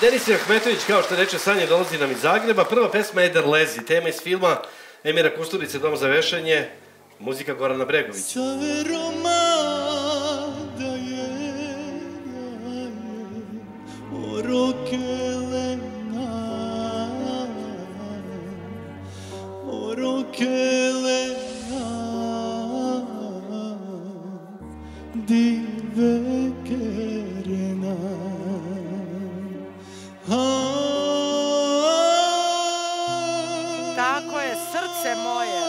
Denis Ahmetović, kao što reče Sanja, dolazi nam iz Zagreba. Prva pesma je Derlezi, tema iz filma Emira Kusturice, Dom za vešanje, muzika Gorana Bregovića. Srce moje.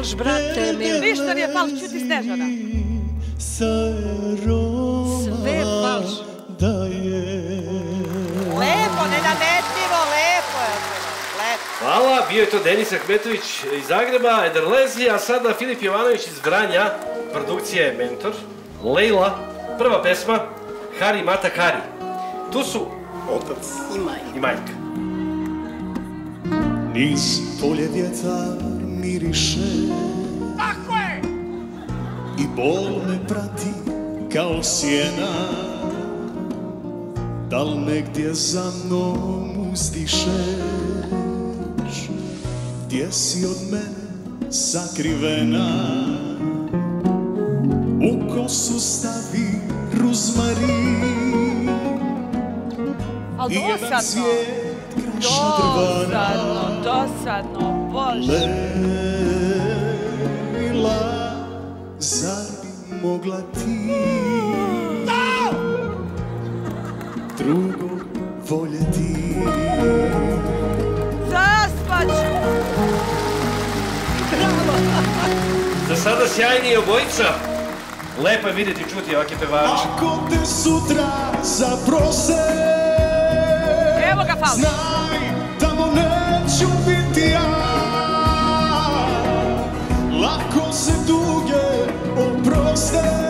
Falš, brate mili. Ništa nije falš, čuti Snežana. Sve je falš. da je Lepo, nenametljivo, lepo je. Lepo. Hvala, bio je to Denis Ahmetović iz Zagreba, Ederlezi, a sada Filip Jovanović iz Vranja, produkcije Mentor, Lejla, prva pesma, Hari Mata Hari. Tu su otac I majka. i majka. Niz polje vjetar miriše je. I bol me prati kao sjena. Da li negdje za mnom uzdišeš? Gdje si od mene sakrivena? U kosu stavi ruzmarin jedan dosadno. cvijet kraša drvana. Dosadno, dosadno, bože. Lejla, zar bi mogla ti drugog voljeti? Zaspaću. Za sada sjajni obojica. Lepo je vidjeti i čuti ovakve pevače. Ako te sutra zaprose, Evo ga falš. znaj tamo neću biti ja. Lako se duge stay.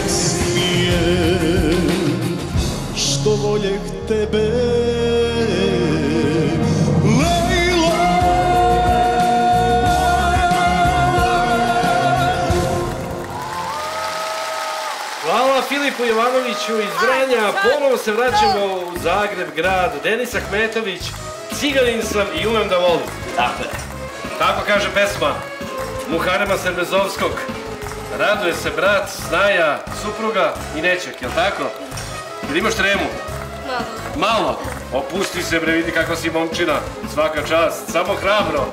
Filipu Jovanoviću iz Vranja. Ponovo se vraćamo u Zagreb, grad. Denis Ahmetović, ciganin sam i umem da volim. Tako je. Tako kaže pesma Muharema Serbezovskog. Raduje se brat, snaja, supruga i nečak, jel tako? Jel imaš tremu? Da. Malo. Opusti se bre, vidi kako si momčina. Svaka čast, samo hrabro.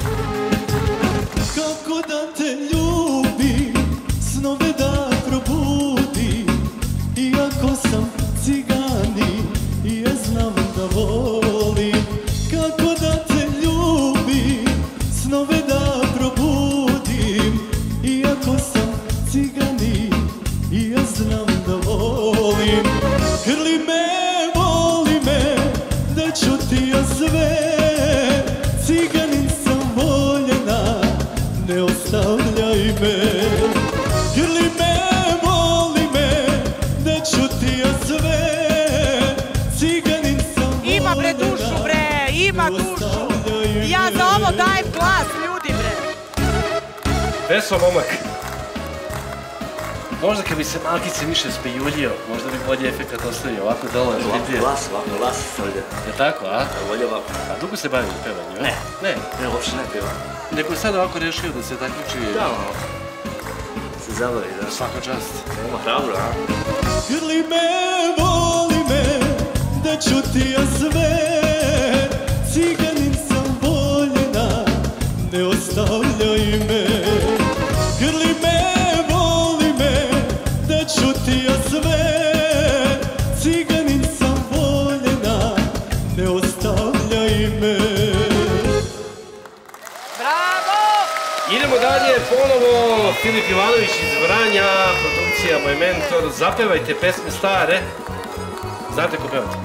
Kako da te Me, voli me, da ću ti ja sve Ciganin sam voljena, ne ostavljaj me Grli me, voli me, da ću ti ja sve Ciganin sam Ima bre dušu bre, ima dušu. Ja za ovo dajem glas ljudi bre. Momak. Možda kad bi se malkice više spejuljio, možda bi bolji efekt ostavio, ovako dole, Ovako vidije. glas, ovako glas stavlja. Je tako, a? A volje ovako. A dugo se bavim pevanjem, Ne. Ne. Ne, uopšte ne peva. Neko je sad ovako rešio da se takmiči. Da, ono. Se zabavi, da. Svaka čast. Ima hrabro, a? Grli me, voli me, da ću ti ja sve dalje, ponovo Filip Ivanović iz Vranja, produkcija Moj mentor. Zapevajte pesme stare. Znate ko pevate?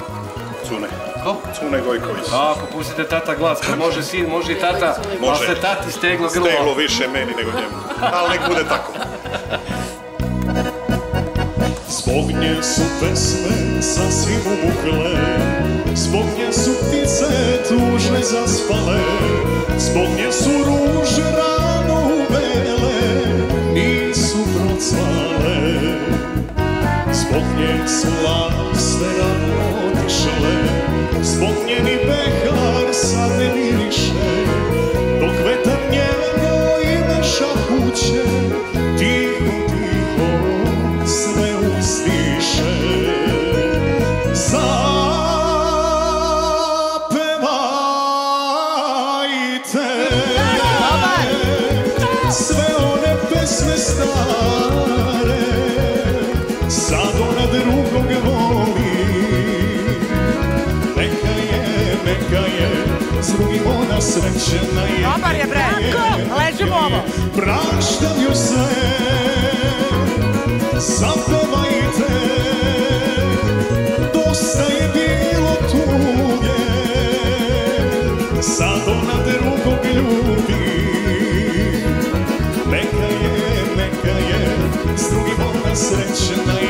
Cune. Ko? Cune Gojković. Ako pustite tata glas, pa može sin, može i tata, ali Može. se tati steglo grlo. Steglo više meni nego njemu. Ali nek bude tako. Zbog nje su pesme sasvim umukle Zbog nje su ptice tužne zaspale Sve one pesme stare Sad ona drugog voli Neka je, neka je S drugim ona srećena je Dobar je bre. Ležimo ovo. Praštam joj sve Zapevajte je S drugim ona srećena je